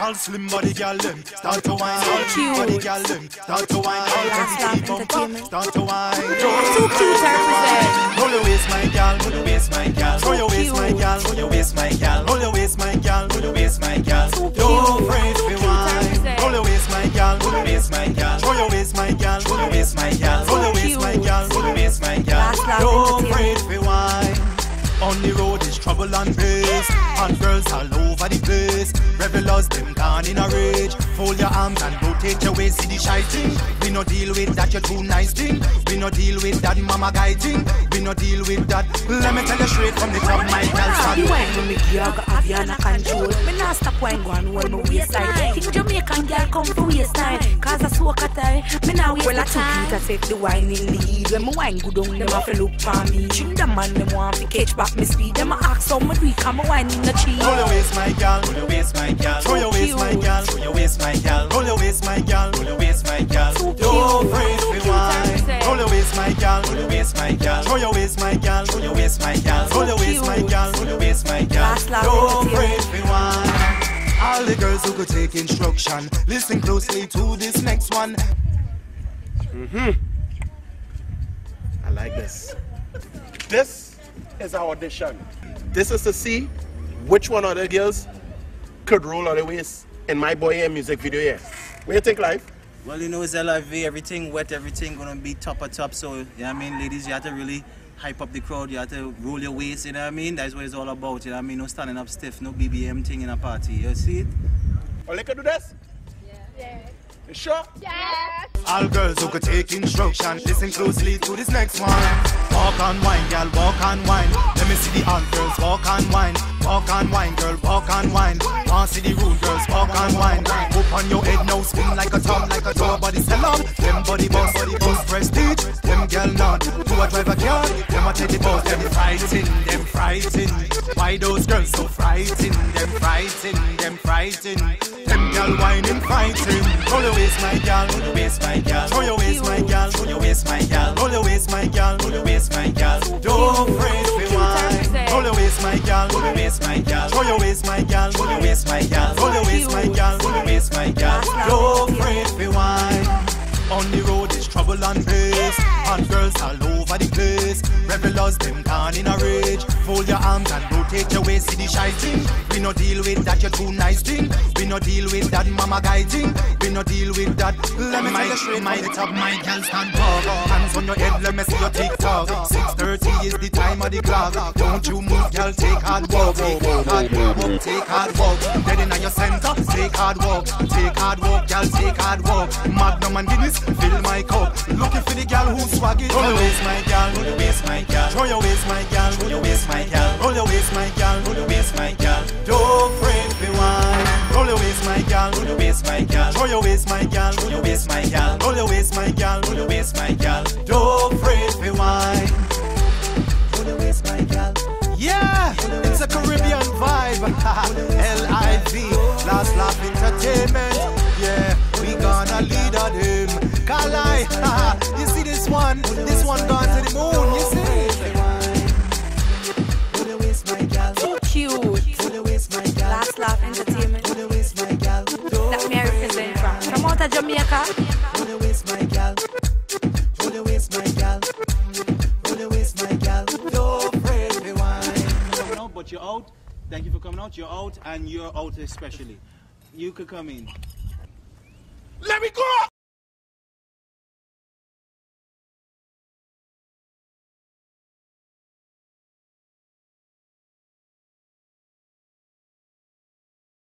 All slim body gal them start to. All cute body gal them start to wine. All heavy bumper start to. Tu Qute represent. Roll your waist, my gal. Roll your waist, my gal. Roll your waist, my gal. Roll your waist, my gal. Roll your waist, my gal. Roll your waist, my gal. Don't afraid to. Roll your waist, my gal. Roll your waist, my gal. Roll your waist, my gal. Roll your waist, my gal. Roll your waist, my gal. Roll your waist, my gal. Don't afraid to wine. On the road trouble and pace And girls all over the place. Revelers them gone in a rage Fold your arms and rotate your waist See the shy thing. We no deal with that you too nice thing. We no deal with that mama guy thing. We no deal with that. Let me tell you straight from the top my girl The stand wine when me girl got have you under control. Me nah stop wine go and hold my waistline. Think Jamaican girl come for waistline. Cause I soak a tie Me nah waste well, time. Well I take the wine in lead When my wine go down them have to look for me. Trim the man them want to catch back me speed. Them a ask how me do it Cause my wine in the cheese. Roll your waist, my gal. Roll your waist, my gal. Roll your waist, my gal. Roll your waist, my gal. Roll your waist, my gal. Roll your waist, my gal. Don't afraid to wine. Roll your waist, my gal. Roll your waist, my gal. Roll your waist, my gal. Roll your waist, my gal. Roll your waist, my gal. Roll your waist, my gal. Don't entertainment. afraid to wine. All the girls who could take instruction, listen closely to this next one. Mhm. I like this. This is our audition. This is to see which one of the girls could roll on the waist in my boy here music video here. What you think, life? Well, you know, it's LIV, everything wet, everything gonna be top of top. So, you know what I mean, ladies, you have to really hype up the crowd. You have to roll your waist, you know what I mean? That's what it's all about, you know what I mean? No standing up stiff, no BBM thing in a party. You see it? Or they could do this? Yeah. yeah. You sure? All girls who could take instruction, listen closely to this next one. Walk on wine, girl, walk on wine. Let me see the all girls walk on wine. Walk on wine, girl, walk on wine. Want see the rude girls on wine. Up on your head now, spin like a tom, like a door body sell up. Them body boss, body boss prestige. Them girl not to a driver car. Them a the boss, them frightened, them frightened. Why those girls so frightened? Them frightened, them frightened. Them girl whining fighting. Roll your waist, my gal. Roll your waist, my gal. Roll your waist, my gal. Roll your waist, my gal. Roll your waist, my gal. Roll your waist, my gal. Don't afraid to wine. Roll your waist, my gal. Roll your waist, my gal. Roll your waist, my gal. Roll your waist, my gal. Roll your and And girls all over the place Revelers them gone in a rage. Fold your arms and rotate your waist See the shy We no deal with that you too nice thing. We no deal with that mama guiding. We no deal with that. Let me tell you straight my top my girl stand up Hands on your head let me see your TikTok. 6.30 is the time of the clock. Don't you move girl take hard walk. Take hard walk Take hard walk. Dead in your center Take hard walk. Take hard walk girl take hard walk. Magnum and Guinness fill my cup. Looking for the girl who's swag it Roll your waist my girl your waist my girl Throw your waist my girl Roll your waist my girl Roll your waist my girl Roll your waist my girl Don't afraid to wine Roll your waist my girl Roll your waist my girl Throw your waist my girl Roll your waist my girl Roll your waist my girl Roll your waist my girl Don't afraid to wine Roll your waist my girl yeah, it's a Caribbean vibe. L-I-V, Last Laugh Entertainment. Yeah, we gonna lead on him. Kalai, you see this one? This one gone to the moon. Laugh entertainment Pull the my gal. That me I represent from From out of Jamaica Pull the waist, my gal. Pull the waist, my gal. Pull the waist, my gal. Don't afraid to wine. coming out, but you're out. Thank you for coming out. You're out, and you're out especially. You could come in.